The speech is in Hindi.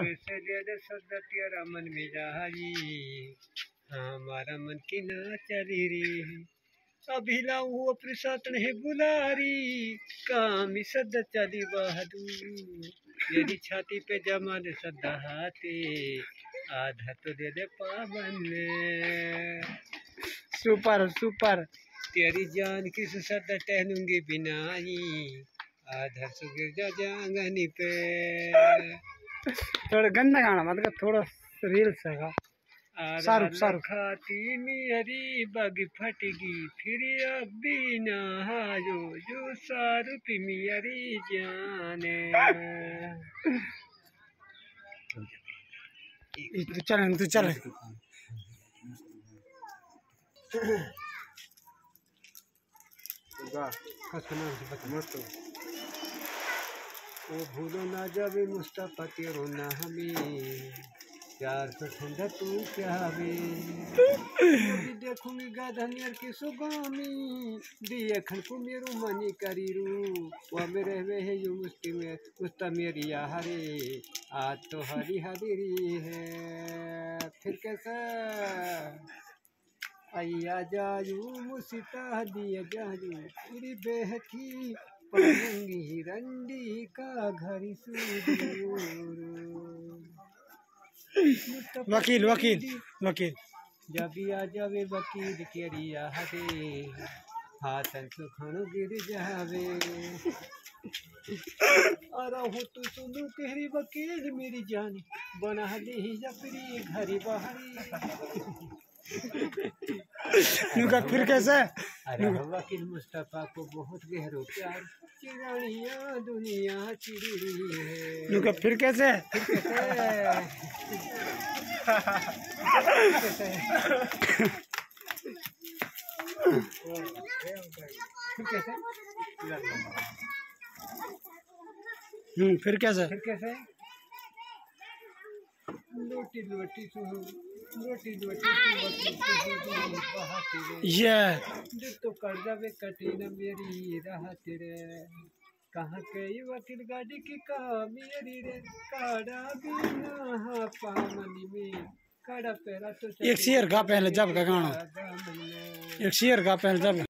ले दे तेरा मन हमारा की ना चली री। अभिला प्रसातन है बुलारी। काम सद चली बहादुर। मेरी छाती पे जमा दे सदा हाथे आधा तो दे दे पावन सुपर सुपर। तेरी जान किस सद टहलूँगी बिनाई आधा सो गिर जा जांगनी पे। थोड़ा गंदा गाना मतलब थोड़ा रील्स है शाहरुख शाहरुख। खाती मेरी बग फटगी फिर अब भी नहायो जो शाहरुख मेरी जाने तू चल तू चल। मस्त ओ भूलो ना जावे मुस्तफ़ा तेरो ना हमें प्यार से ठंडा तू क्या वे देखूँगी गाधनियर की सुगामी। दिए खन को मेरो मनी करी रू वो मेरे वे है यू मुस्ती में, मुस्ता मेरी हरे आज तो हरी हरी है। फिर कैसा? अया जायू मुसिता दिए जायू पूरी बेहकी पढ़ूँगी रंडी का घर वकील वकील वकील। जब आ जावे वकील केरिया हरे हाथन सुखण गिर जावे। अरे हो तू सुनू केहरी वकील मेरी जान बना दे जपरी घरी बहरी। नुका फिर कैसे वकील मुस्तफ़ा को बहुत गहरो प्यार। दुनिया नुका फिर कैसे फिर कैसे फिर कैसे लोटी लोटी सो लोटी लोटी ये। तो कर जावे कटी मेरी राह तेरे। कहाँ गई वकील गाड़ी की कहा मेरी रे? काड़ा बिना पामनी में। काड़ा पेरा तो एक शेर का पहले जब का गाना। एक शेर का पहले जब